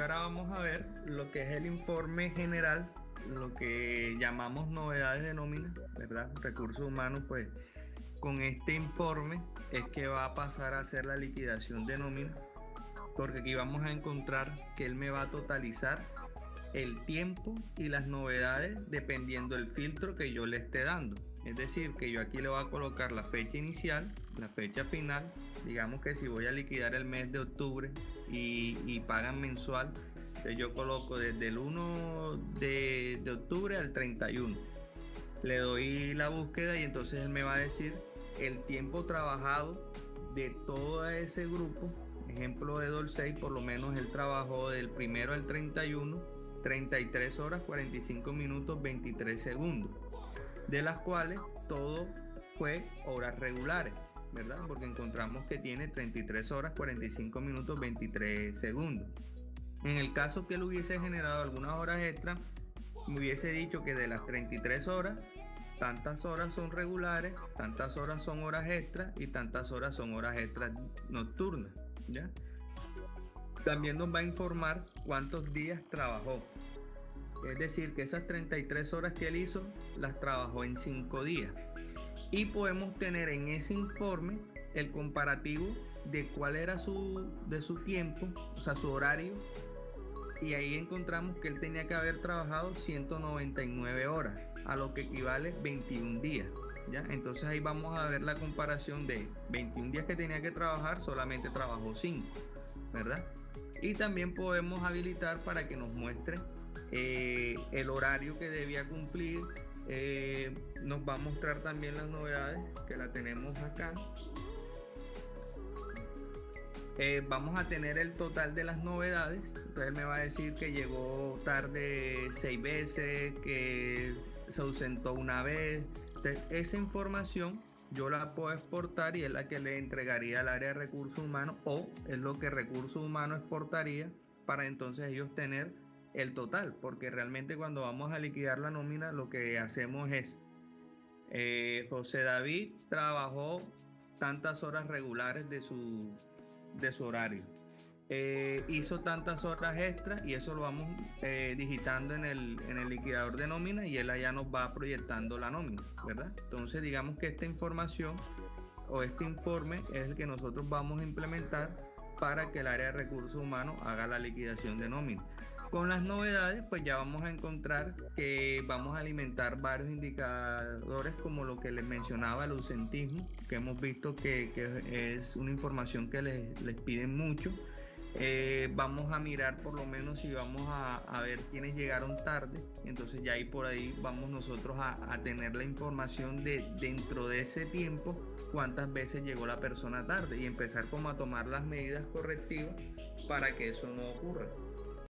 ahora vamos a ver lo que es el informe general, lo que llamamos novedades de nómina, ¿verdad? Recursos humanos, pues con este informe es que va a pasar a hacer la liquidación de nómina, porque aquí vamos a encontrar que él me va a totalizar el tiempo y las novedades dependiendo del filtro que yo le esté dando. Es decir, que yo aquí le voy a colocar la fecha inicial, la fecha final. Digamos que si voy a liquidar el mes de octubre y, pagan mensual, yo coloco desde el 1 de, octubre al 31. Le doy la búsqueda y entonces él me va a decir el tiempo trabajado de todo ese grupo. Ejemplo de Dolcey, por lo menos él trabajó del primero al 31, 33 horas 45 minutos 23 segundos, de las cuales todo fue horas regulares, ¿verdad? Porque encontramos que tiene 33 horas 45 minutos 23 segundos. En el caso que él hubiese generado algunas horas extra, me hubiese dicho que de las 33 horas, tantas horas son regulares, tantas horas son horas extras y tantas horas son horas extras nocturnas. ¿ya? También nos va a informar cuántos días trabajó. Es decir, que esas 33 horas que él hizo las trabajó en 5 días. Y podemos tener en ese informe el comparativo de cuál era su, de su tiempo, o sea, su horario y ahí encontramos que él tenía que haber trabajado 199 horas, a lo que equivale 21 días. ¿ya? Entonces ahí vamos a ver la comparación de 21 días que tenía que trabajar, solamente trabajó 5, ¿verdad? Y también podemos habilitar para que nos muestre eh, el horario que debía cumplir. Eh, nos va a mostrar también las novedades que la tenemos acá. Eh, vamos a tener el total de las novedades. Entonces me va a decir que llegó tarde seis veces, que se ausentó una vez. Entonces, esa información yo la puedo exportar y es la que le entregaría al área de recursos humanos o es lo que recursos humanos exportaría para entonces ellos tener el total. Porque realmente cuando vamos a liquidar la nómina lo que hacemos es, eh, José David trabajó tantas horas regulares de su de su horario. Eh, hizo tantas horas extras y eso lo vamos eh, digitando en el, en el liquidador de nómina y él allá nos va proyectando la nómina, ¿verdad? Entonces digamos que esta información o este informe es el que nosotros vamos a implementar para que el área de recursos humanos haga la liquidación de nómina. Con las novedades, pues ya vamos a encontrar que vamos a alimentar varios indicadores como lo que les mencionaba, el ausentismo, que hemos visto que, es una información que les, les piden mucho. Eh, vamos a mirar por lo menos si vamos a, ver quiénes llegaron tarde. Entonces ya ahí por ahí vamos nosotros a, a tener la información de dentro de ese tiempo cuántas veces llegó la persona tarde y empezar como a tomar las medidas correctivas para que eso no ocurra.